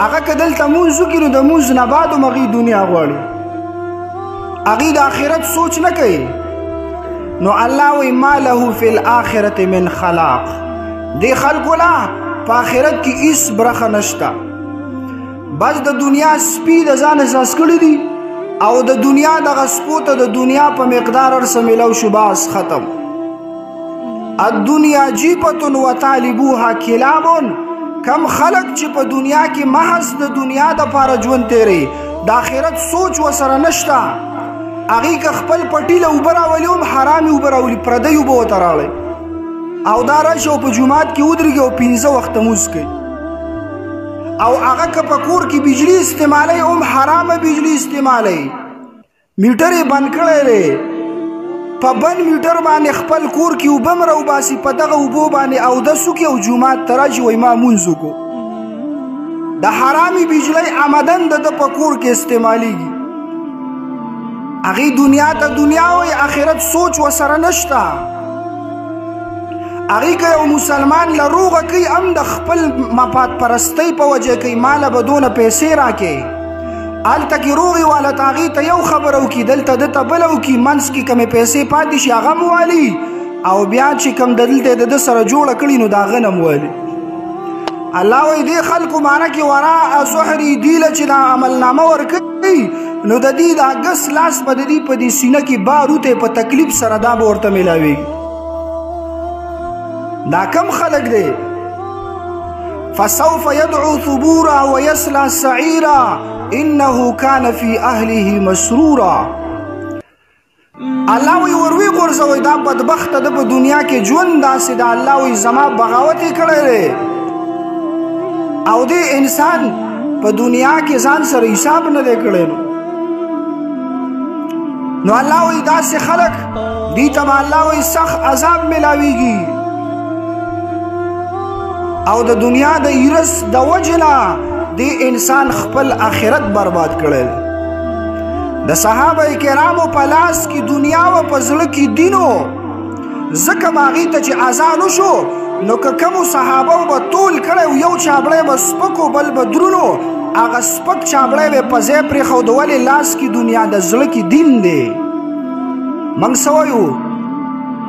هغه کدل تمونځ کې نو د مونځ نه بعد مغي دنیا غواړي هغه د آخرت سوچ نه کوي نو الله وی ما له فی الاخرته من خلاق دی خلق لا په آخرت کې هیڅ برخه نشتا بس د دنیا سپی د ځان احساس کړی دي او د دنیا د غسپو ته د دنیا په مقدار ور سمیلو شو باس ختم الدنیا جیبت و طالبوها کلابون کم خلق چې په دنیا کې محض د دنیا د پاره ژوند تیری د آخرت سوچ وسره نشتا هغه که خپل پټی له وبراولي هم حرام وبراولي پردی وبو تراله او دا راشو په جمعات کې ودرګي او پنځه وخت موس کوي او هغه که په کور کې بجلی استعمالي هم حرامه بجلی استعمالي میټر یې بند کړی دی په بند میټر باندې خپل کور کې اوبه هم راوباسي په دغه اوبو باندې اودس وکړي او جومات ته راشي وایي ما لمونځ وکړو د حرامي بجلۍ عمدن د ده په کور کې استعمالیږي هغې دنیا ته دنیا وایي آخرت سوچ ورسره نشته هغې که یو مسلمان له روغه کوي هم د خپل مفاد پرستۍ په وجه کوي ماله به دونه پیسې راکړي الته کې روغي والا تاغي ته یو خبرو کې دلته د تبلو کې منس کې کمې پیسې پاتې شي هغه موالي او بیا چې کم دلته د سره جوړ کړي نو دا غنم والي الله وې دې خلکو معنی کې ورا سحري دی لچ دا عمل نامه ورکړي نو د دې دا غس لاس په دې په دې سینه کې باروته په تکلیف سره دا ورته ملاوي دا کم خلک دی فسوف يدعو ثبورا ويسلى سعيرا انه كان في اهله مسرورا الله وی وروي غورځوي دا بدبخت د په دنیا کې ژوند داسې دا الله وی زما بغاوت کړی دی او دې انسان په دنیا کې ځان سره حساب نه دی کړی نو الله وی داسې خلک دی ته الله وي سخ عذاب ملاويږي او د دنیا د ایرس د وجنا د انسان خپل آخرت برباد کړل د صحابه کرامو په لاس کې دنیا او په زړه کې دینو زکه ماغي ته چې اذان وشو نو که کوم صحابه به تول کړي یو چابړې به سپکو بل به درونو هغه سپک چابړې به په ځای پرې خودولې لاس کې دنیا د زړه کې دین دی من سوایو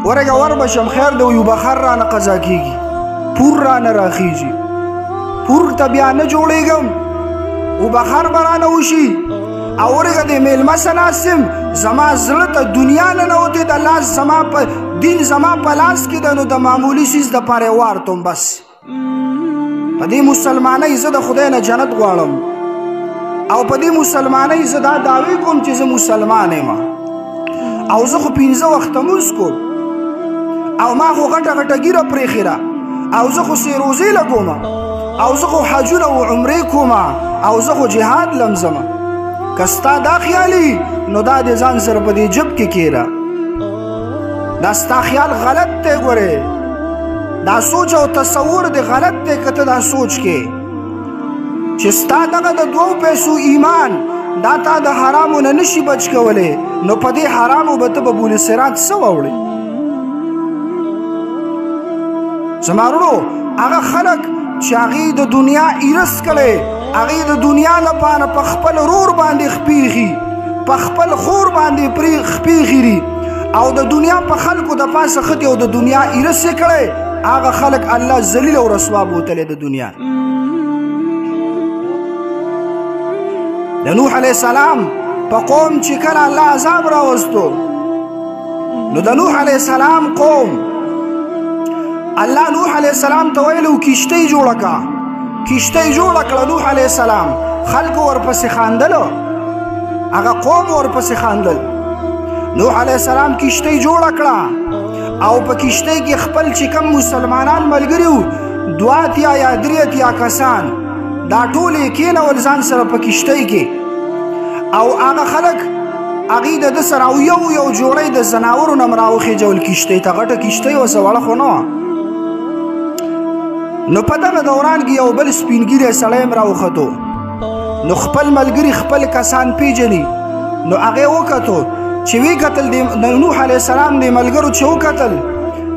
ورګه ور بشم خیر دی یو بخر را نه قضا کیږي پور را نه راخیږي پور ته بیا نه جوړیږم او بخر برانه وشي او ورګه د میلمه سناسم زما زړه ته دنیا نه نوته د لاس زما په دین زما په لاس کې د نو د معمولی سیز د پاره وارتم بس په دې مسلمانۍ زه د خدای نه جنت غواړم او په دې مسلمانۍ زه دا دعوی کوم چې زه مسلمان یم او زه خو پنځه وخته مونځ کوم او ما خو غټه غټه ګیره پرېښې ده او زه خو سې روزې لګوم او زه خو حجونه او عمرې کوم او زه خو جهاد لمزم که ستا دا خیالي نو دا د ځان سره په دې جب کې کېره دا ستا خیال غلط دی ګورې دا سوچ او تصور دی غلط دی که ته دا سوچ کې چې ستا دغه د دوو پیسو ایمان دا تا د حرامو نه نشي بچ کولی نو په دې حرامو به ته به بول سرات څه واوړې زما وروڼو هغه خلک چې هغوی د دنیا ایرس کړی هغه د دنیا لپاره په خپل رور باندې خپيږي په خپل خور باندې پری خپيږي او د دنیا په خلکو د پاسه خدي او د دنیا ایرسه کړي هغه خلک الله ذلیل او رسوا بوتل د دنیا د نوح علی السلام په قوم چې کله الله عذاب راوستو نو د نوح علی السلام قوم الله نوح علی السلام ته ویلو کیشته جوړه کا کیشته جوړه کړه نوح علی السلام خلق ورپسې خاندل هغه قوم ورپسې خاندل نوح علی السلام کیشته جوړه کړه او په کیشته کې خپل چې کم مسلمانان ملګری وو دوا تیا یا درې تیا کسان دا ټول کېنول ځان سره په کیشته کې او هغه خلک هغه د د سره یو یو جوړې د زناورو نم راوخې جوړ کیشته ته غټه کیشته او سواله خو نه نو په دغه دوران کې یو بل سپینګیره سړی هم راوختو نو خپل ملګری خپل کسان پیژني نو هغه وکتو چې وی قتل د نوح علی السلام د ملګرو چې وکتل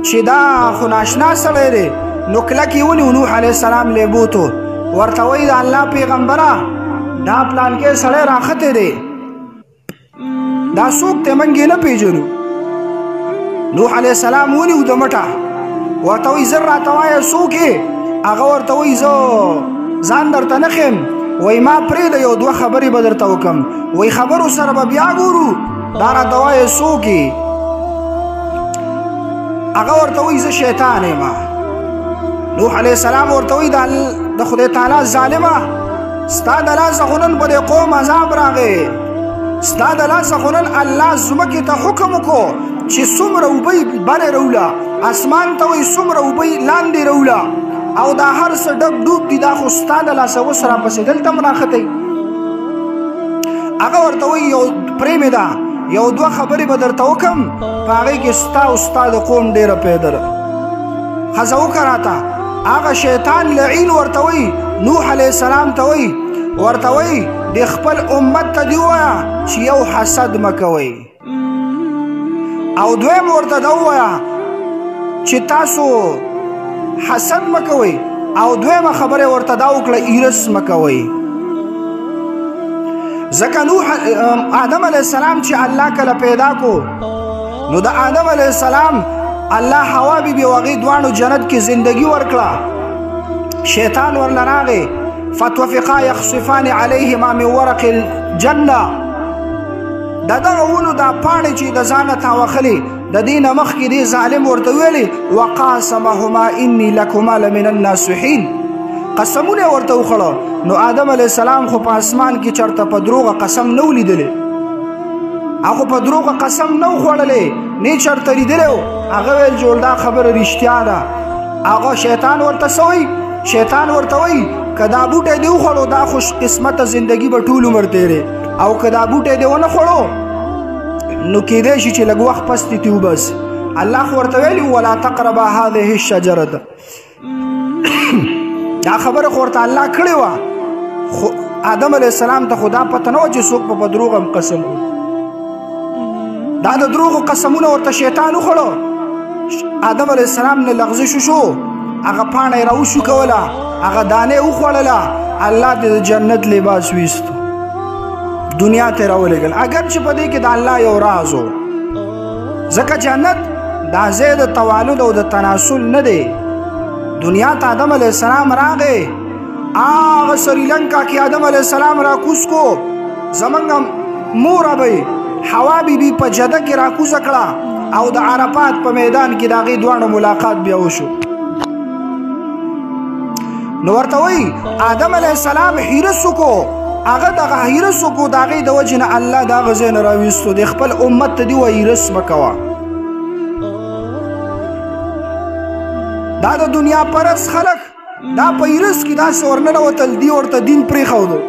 چې دا خو ناشنا سړی دی نو کله کې ونی نوح علی السلام له بوتو ورته وی د الله پیغمبره دا پلان کې سړی راخته دی دا څوک ته منګې نه پیژنو نوح علیه السلام ونیو د مټه ورته وایي زر راته وایه څوک یې هغه ورته وایي زه ځان درته نه ښیم وایي ما پرېږده یو دوه خبرې به درته وکړم وایي خبرو سره به بیا ګورو دا راته وایه څوک یې هغه ورته وایي زه شیطان یم نوح علیه السلام ورته وایي د خدای تعالی ظالمه ستا د لاسه خو نن په دې قوم عذاب راغی ستا د لاسه خو نن الله ځمکې ته حکم وکړو چې څومره اوبه بره روله اسمان ته وایي څومره اوبه لاندې روله او دا هر څه ډک ډوب دي دا خو ستا د لاسه اوس راپسې دلته هم راختئ هغه ورته وایي یو پرې مې ده یو دوه خبرې به درته وکړم په هغې کې ستا او ستا د قوم ډېره پیدا ده ښځه وکړه راته هغه شیطان لعین ورته وی نوح علیه السلام ته وی ورته وی د خپل امت ته دی وایا چې یو حسد مکوي او دویم ورته دا وایا چې تاسو حسد مکوي او دویمه خبره ورته دا وکړه ایرس مکوي ځکه نوح آدم علیه السلام چې الله کله پیدا کو نو د آدم علی السلام الله حوا بی بی وغی دوانو جنت کې زندگی ورکړه شیطان ورنه راغی فتوفقا يخصفان عليهما من ورق الجنه دا دغه ونو دا پاڼې چې د ځانه تاوخلي د دینه مخ کې دی ظالم ورته ویلي وقاسمهما اني لكما لمن الناصحين قسمونه ورته وخړو نو آدم علی السلام خو په اسمان کې چرته په دروغه قسم نه ولیدلی هغه په دروغ قسم نو خوړلې نه چرته لیدلو هغه ویل جوړ دا خبره رښتیا ده هغه شیطان ورته سوی شیطان ورته وی کدا بوټه دی خوړو دا خوش قسمت زندگی به ټول عمر تیرې او کدا بوټه دی ونه خوړو نو کېدې شي چې لږ وخت پس تی تیوبس الله ورته ویلی ولا تقربا هذه الشجره دا خبره خو ورته الله کړې وه خو آدم علیه السلام ته خو دا پته نه وه چې څوک به په دروغ هم قسم وکړي دا د دروغو قسمونه ورته شیطان وخوړو آدم علیه السلام نه لغزش شو هغه پاڼه یې راوشو کوله هغه دانه وخوړله الله د جنت لباس ویستو دنیا ته راولېږل اګر چې په دې کې د الله یو راز و ځکه جنت دا ځای د توالد او د تناسل نه دی دنیا ته آدم علیه السلام راغی هغه سریلنکا کې آدم علیه السلام را کوس کو زمونږ مور به حوا بی بی په جده کې را کوس کړه او د عرفات په میدان کې د هغې دواړو ملاقات بیا وشو نو ورته وای آدم علی السلام حیرس کو هغه دغه حیرس کو دغه د وجه نه الله دا غزین راويستو د خپل امت ته دی وای حیرس مکوا دا د دنیا پرس خلک دا په حیرس کې دا سورنه وتل دی ورته دین پرې خو دو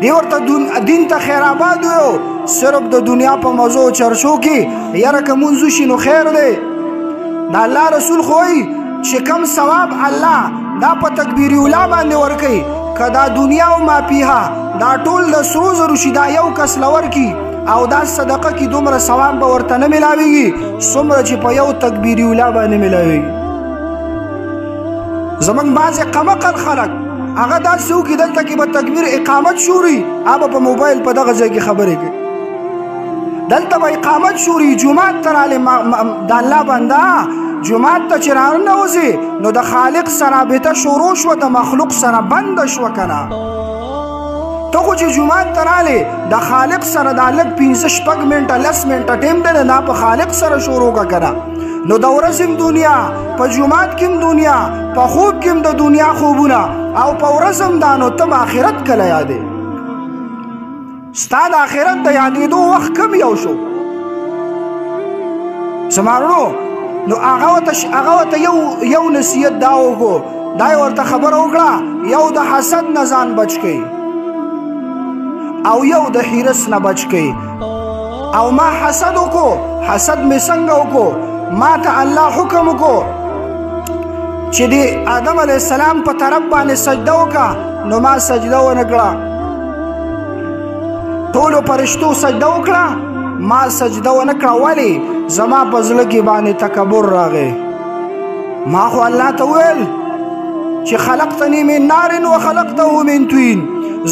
دی ورته دین ته خیر آباد یو صرف د دنیا په موضوع چرشو کې یاره کوم زو شي نو خیر دی د الله رسول خو وایي چې کم ثواب الله دا په تکبیر اولا باندې ورکي که دا دنیا او ما پیها دا ټول د سرو زرو شي دا یو کس لور کی او دا صدقه کې دومره ثواب به ورته نه ملاويږي څومره چې په یو تکبیر اولا باندې ملاويږي زمنګ باز قمقل خلک هغه دا سو کې دلته کې به تکبیر اقامت شوري هغه په موبایل په دغه ځای کې خبرې کوي دلته به اقامت شوري جمعات تر عالم د الله بندا جمعات ته چران نه وځي نو د خالق سره به شروع شو د مخلوق سره بند شو کنه ته خو چې جمعات ته رالی د خالق سره دا لږ پنځه شپږ منټه لس منټه ټیم دی نه په خالق سره شروع کا کنه نو د ورځې دنیا په جمعات کې دنیا په خوب کې د دنیا خوبونه او په ورځم دانو تم آخرت کله یادې ستا د آخرت د یادېدو وخت کم یو شو زمارونو نو هغه ته هغه ته یو یو نصیحت دا وګو دا ورته خبر وکړه یو د حسد نه ځان بچ کړي او یو د حیرس نه بچ کړي او ما حسد وکړو حسد می څنګه وکړو ما ته الله حکم وکړو چې دی آدم علی السلام په طرف باندې سجده وکړه نو ما سجده ونه کړه ټولو پرشتو سجده وکړه ما سجده ونه کړه ولی زما په زړه کې باندې تکبر راغی ما خو الله ته ویل چې خلقتنی من نار و خلقته من طین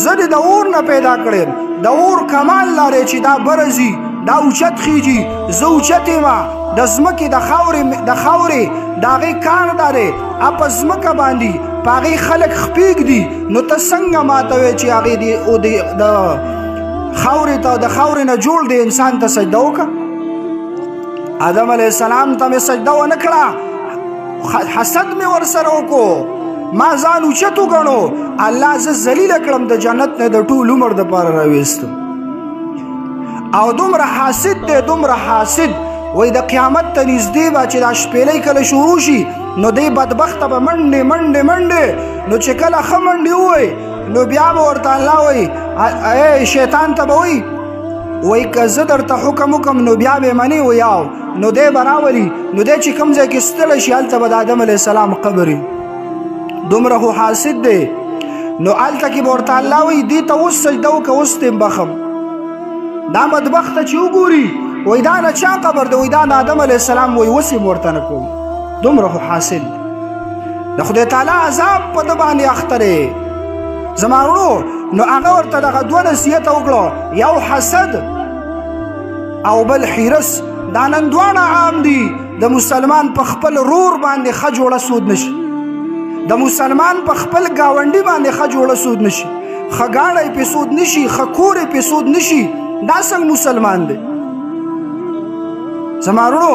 زه د اور نه پیدا کړم د اور کمال لري چې دا برزي دا اوچت خيږي زه اوچت ما د زمکه د خاورې د خاورې داغه کار داره اپ زمکه باندې پاغي خلک خپیګ دي نو ته څنګه ماته وی چې هغه دی او دی د خاورې ته د خاورې نه جوړ دی انسان ته سجده وکړه آدم علی السلام ته مې سجده و نکړه حسد مې ور سره وکړو ما ځان اوچتو غنو الله ز ذلیل کړم د جنت نه د ټول عمر د پاره راويست او دومره حاسد دی دومره حاسد وای د قیامت ته نږدې به چې دا شپېلۍ کله شروع شي نو دی بدبخت به منډې منډې منډې نو چې کله ښه منډې ووایي نو بیا به ورته الله وایي ای شیطان ته به وایي وایي که زه درته حکم وکړم نو بیا به منې ویاو نو دی به راولي نو دی چې کوم ځای کې ستړی شي هلته به د آدم علیه السلام قبر دومره خو حاسد دی نو هلته کې به ورته الله وایي دې ته اوس سجده وکړه اوس دې بخم دا بدبخته چې وګوري وایي دا نه چا قبر دی وایي دا د آدم علیه السلام وایي اوس یې ورته نه کوم دومره خو حاصل د خدای تعالی عذاب په د باندې اختره زما ورو نو هغه ورته دغه دوه نصیحت وکړو یو حسد او بل حیرس دا نن دواړه عام دي د مسلمان په خپل رور باندې ښه جوړه سود نشي د مسلمان په خپل گاونډي باندې ښه جوړه سود نشي ښه ګاړی پې سود نشي ښه کورې پې سود نشي دا څنګه مسلمان دی زما ورو